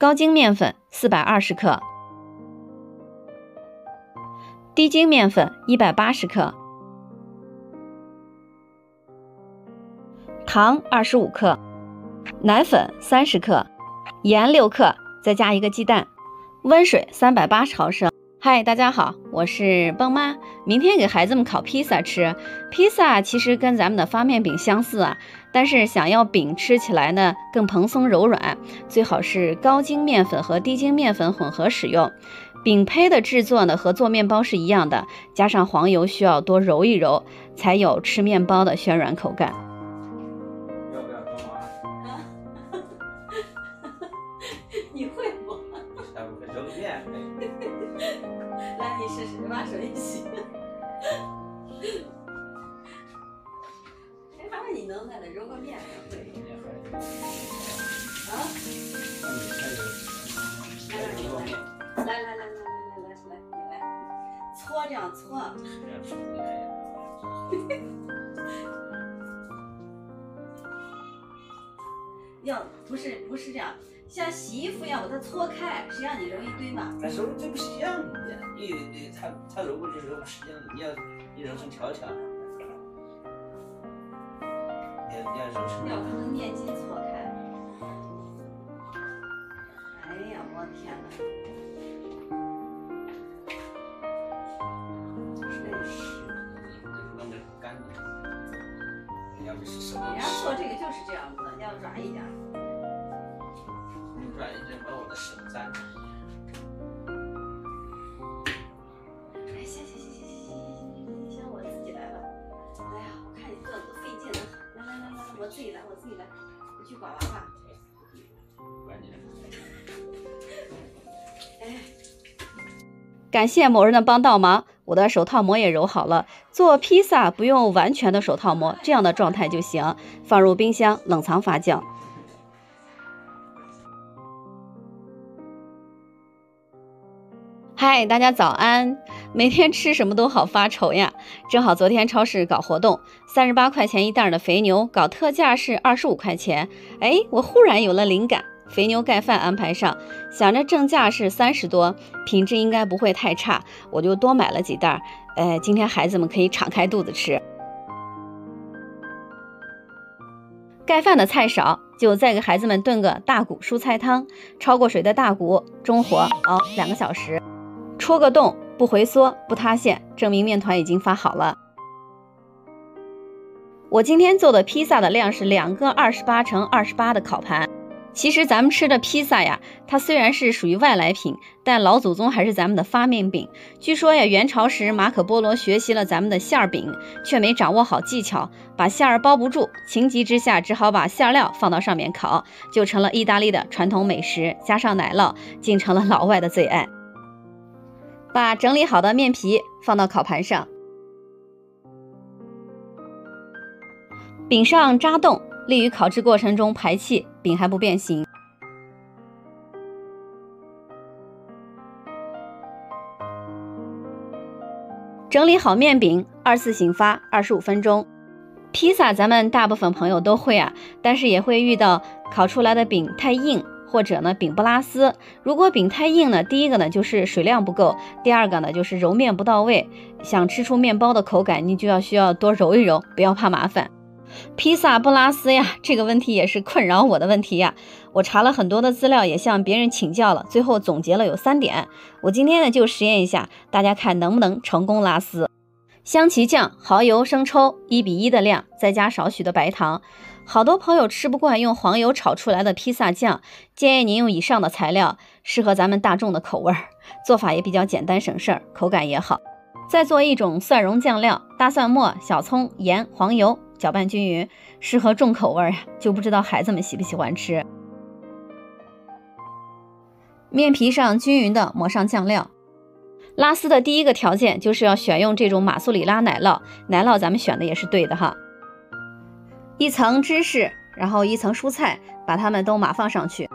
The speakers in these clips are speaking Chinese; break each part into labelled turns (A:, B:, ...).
A: 高筋面粉四百二十克，低筋面粉一百八十克，糖二十五克，奶粉三十克，盐六克，再加一个鸡蛋，温水三百八十毫升。嗨，大家好，我是蹦妈。明天给孩子们烤披萨吃。披萨其实跟咱们的发面饼相似啊，但是想要饼吃起来呢更蓬松柔软，最好是高筋面粉和低筋面粉混合使用。饼胚的制作呢和做面包是一样的，加上黄油需要多揉一揉，才有吃面包的暄软口感。
B: 揉个面。
A: 来，你试试，你把手一洗。哎，妈妈，你能在那揉个面会？啊？来来来来来来来来来来，你来，搓这样搓。要不是不是这样，像洗衣服一样把它搓开，谁让你揉一堆嘛？
B: 但揉这不是一样的，你你他他揉过去揉不是一样的，你要你揉成条条的，你要你要揉成
A: 要把那面筋搓开。哎呀，我天哪！真是，
B: 弄得干净。要不是手
A: 人家做这个就是这样子，要软一点。哎，行行行行行行行，冰箱我自己来吧。哎呀，我看你做的多费劲呢。来来来，我自己来，我自己来，你去
B: 管
A: 吧。感谢某人的帮倒忙，我的手套膜也揉好了。做披萨不用完全的手套膜，这样的状态就行。放入冰箱冷藏发酵。嗨，大家早安！每天吃什么都好发愁呀。正好昨天超市搞活动，三十八块钱一袋的肥牛搞特价是二十五块钱。哎，我忽然有了灵感，肥牛盖饭安排上。想着正价是三十多，品质应该不会太差，我就多买了几袋。哎，今天孩子们可以敞开肚子吃。盖饭的菜少，就再给孩子们炖个大骨蔬菜汤。焯过水的大骨，中火熬两个小时。戳个洞，不回缩，不塌陷，证明面团已经发好了。我今天做的披萨的量是两个二十八乘二十八的烤盘。其实咱们吃的披萨呀，它虽然是属于外来品，但老祖宗还是咱们的发面饼。据说呀，元朝时马可波罗学习了咱们的馅儿饼，却没掌握好技巧，把馅儿包不住，情急之下只好把馅料放到上面烤，就成了意大利的传统美食。加上奶酪，竟成了老外的最爱。把整理好的面皮放到烤盘上，饼上扎洞，利于烤制过程中排气，饼还不变形。整理好面饼，二次醒发二十五分钟。披萨咱们大部分朋友都会啊，但是也会遇到烤出来的饼太硬。或者呢，饼不拉丝。如果饼太硬呢，第一个呢就是水量不够，第二个呢就是揉面不到位。想吃出面包的口感，你就要需要多揉一揉，不要怕麻烦。披萨不拉丝呀，这个问题也是困扰我的问题呀。我查了很多的资料，也向别人请教了，最后总结了有三点。我今天呢就实验一下，大家看能不能成功拉丝。香琪酱、蚝油、生抽一比一的量，再加少许的白糖。好多朋友吃不惯用黄油炒出来的披萨酱，建议您用以上的材料，适合咱们大众的口味儿。做法也比较简单省事儿，口感也好。再做一种蒜蓉酱料，大蒜末、小葱、盐、黄油，搅拌均匀，适合重口味儿呀。就不知道孩子们喜不喜欢吃。面皮上均匀的抹上酱料。拉丝的第一个条件就是要选用这种马苏里拉奶酪，奶酪咱们选的也是对的哈。一层芝士，然后一层蔬菜，把它们都码放上去。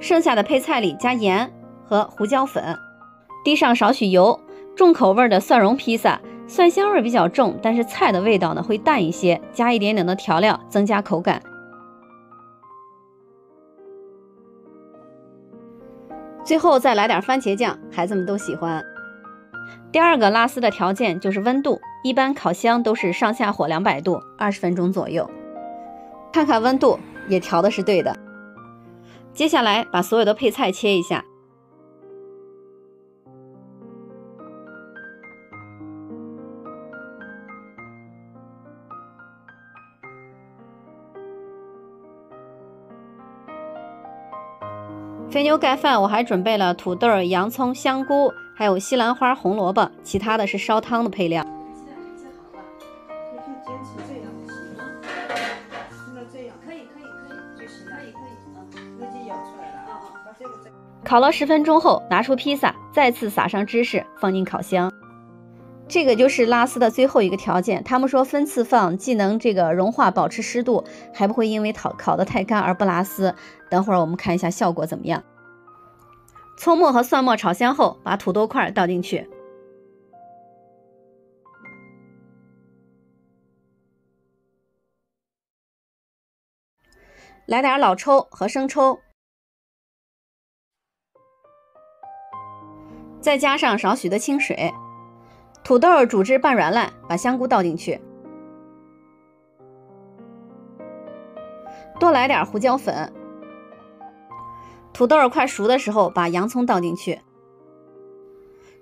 A: 剩下的配菜里加盐和胡椒粉，滴上少许油，重口味的蒜蓉披萨，蒜香味比较重，但是菜的味道呢会淡一些，加一点点的调料，增加口感。最后再来点番茄酱，孩子们都喜欢。第二个拉丝的条件就是温度，一般烤箱都是上下火两百度，二十分钟左右。看看温度也调的是对的。接下来把所有的配菜切一下。肥牛盖饭，我还准备了土豆、洋葱、香菇，还有西兰花、红萝卜，其他的是烧汤的配料。烤了十分钟后，拿出披萨，再次撒上芝士，放进烤箱。这个就是拉丝的最后一个条件。他们说分次放，既能这个融化，保持湿度，还不会因为烤烤得太干而不拉丝。等会儿我们看一下效果怎么样。葱末和蒜末炒香后，把土豆块倒进去，来点老抽和生抽。再加上少许的清水，土豆煮至半软烂，把香菇倒进去，多来点胡椒粉。土豆快熟的时候，把洋葱倒进去，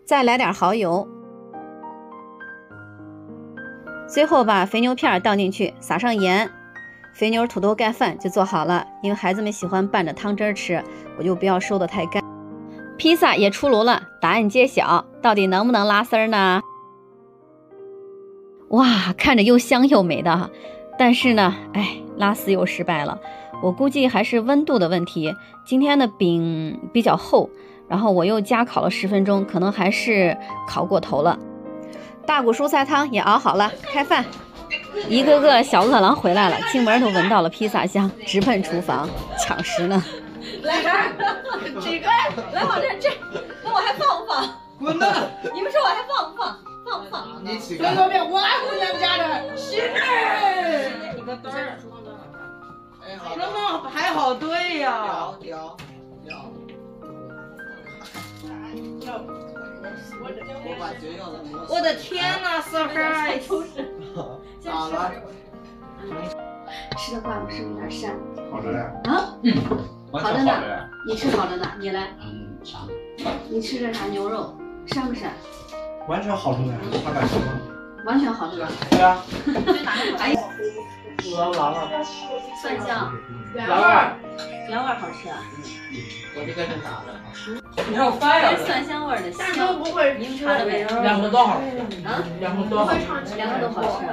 A: 再来点蚝油，最后把肥牛片倒进去，撒上盐，肥牛土豆盖饭就做好了。因为孩子们喜欢拌着汤汁吃，我就不要收的太干。披萨也出炉了，答案揭晓，到底能不能拉丝儿呢？哇，看着又香又美的，但是呢，哎，拉丝又失败了。我估计还是温度的问题。今天的饼比较厚，然后我又加烤了十分钟，可能还是烤过头了。大骨蔬菜汤也熬好了，开饭。一个个小饿狼回来了，进门都闻到了披萨香，直奔厨房抢食呢。
C: 来这儿，这个来往这这，那我还放不放？
B: 滚蛋！
C: 你们说我还放不放？
B: 你
D: 随便，我爱我娘家的，媳妇儿。
C: 你个嘚儿！
B: 好
D: 那么排好队呀？
B: 屌屌屌！我的模
D: 我的天呐，四孩儿！
B: 咋了？
A: 吃的怪物是不是有点膻？
E: 好着嘞，
A: 啊，
E: 完
A: 好着呢。你吃好着呢，你来，
E: 嗯，啥？
A: 你吃的啥牛肉？膻不膻？
E: 完全好着呢，他敢说吗？
A: 完全好着呢。
E: 对啊。
A: 哎，
E: 狼狼啊！
A: 蒜香，
E: 狼啊！
A: 羊味儿好吃啊。
B: 我这个是啥的？
D: 你看我饭呀
A: 这？蒜香味儿的
D: 但是，都不会
A: 你们尝了没？
D: 两个都好吃，
A: 啊，
D: 两个都好吃。
A: 两个都好吃。